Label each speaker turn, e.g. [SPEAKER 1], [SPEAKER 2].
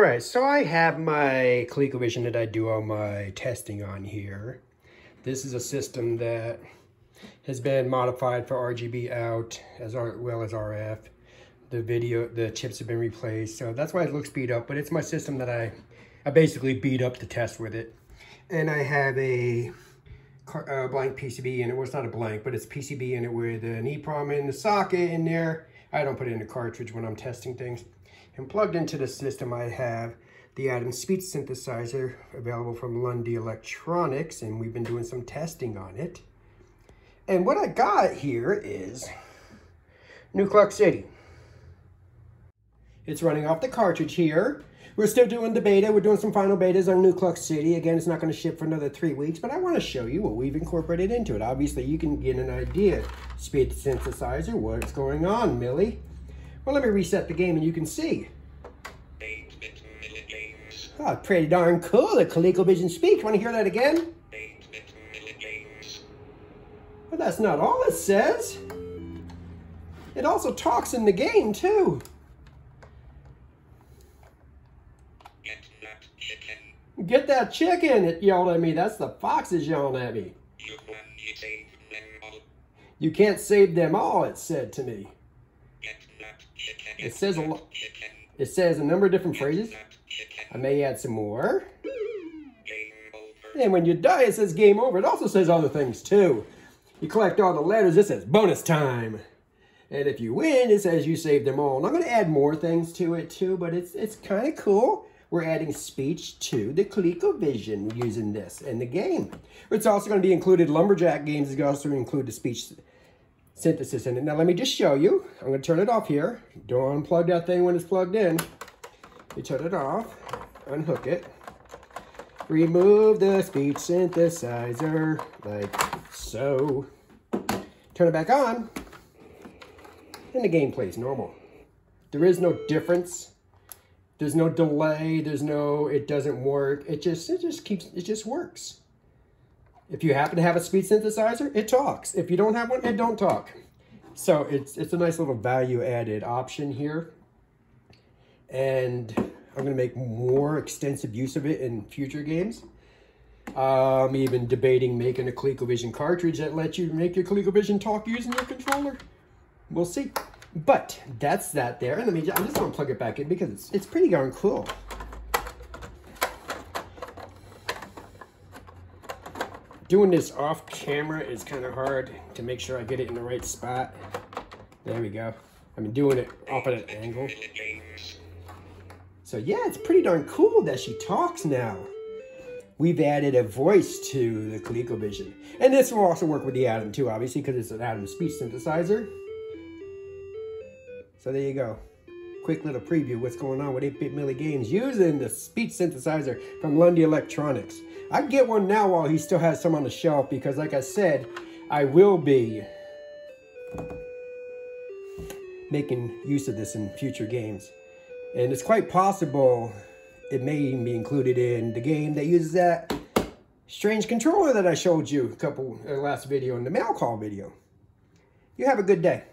[SPEAKER 1] right, so I have my ColecoVision that I do all my testing on here. This is a system that has been modified for RGB out as well as RF. The video, the chips have been replaced, so that's why it looks beat up, but it's my system that I, I basically beat up to test with it. And I have a uh, blank PCB in it. Well, it's not a blank, but it's PCB in it with an EEPROM in the socket in there. I don't put it in a cartridge when I'm testing things. And plugged into the system, I have the Adam Speech Synthesizer available from Lundy Electronics, and we've been doing some testing on it. And what I got here is New Clock City. It's running off the cartridge here. We're still doing the beta. We're doing some final betas on New Clock City. Again, it's not going to ship for another three weeks, but I want to show you what we've incorporated into it. Obviously, you can get an idea. Speech synthesizer, what's going on, Milli? Well, let me reset the game and you can see. Oh, pretty darn cool, the ColecoVision speak. Want to hear that again? But that's not all it says. It also talks in the game, too. Get that chicken, it yelled at me. That's the foxes yelling at me. You can't save them all, it said to me. It says a It says a number of different phrases. I may add some more. And when you die, it says game over. It also says other things too. You collect all the letters, it says bonus time. And if you win, it says you saved them all. And I'm going to add more things to it too, but it's it's kind of cool we're adding speech to the ColecoVision using this in the game. It's also going to be included, Lumberjack games is going to also include the speech synthesis in it. Now let me just show you. I'm going to turn it off here. Don't unplug that thing when it's plugged in. You turn it off, unhook it, remove the speech synthesizer like so. Turn it back on, and the game plays normal. There is no difference there's no delay. There's no, it doesn't work. It just, it just keeps, it just works. If you happen to have a speech synthesizer, it talks. If you don't have one, it don't talk. So it's, it's a nice little value added option here. And I'm going to make more extensive use of it in future games. I'm even debating making a ColecoVision cartridge that lets you make your ColecoVision talk using your controller. We'll see. But that's that there. And let me, I'm just going to plug it back in because it's, it's pretty darn cool. Doing this off camera is kind of hard to make sure I get it in the right spot. There we go. Been doing it off at an angle. So yeah, it's pretty darn cool that she talks now. We've added a voice to the ColecoVision. And this will also work with the Adam too, obviously, because it's an Adam speech synthesizer. So there you go. Quick little preview what's going on with 8-Bit Milli Games using the speech synthesizer from Lundy Electronics. I get one now while he still has some on the shelf because like I said, I will be making use of this in future games. And it's quite possible it may even be included in the game that uses that strange controller that I showed you a couple uh, last video in the mail call video. You have a good day.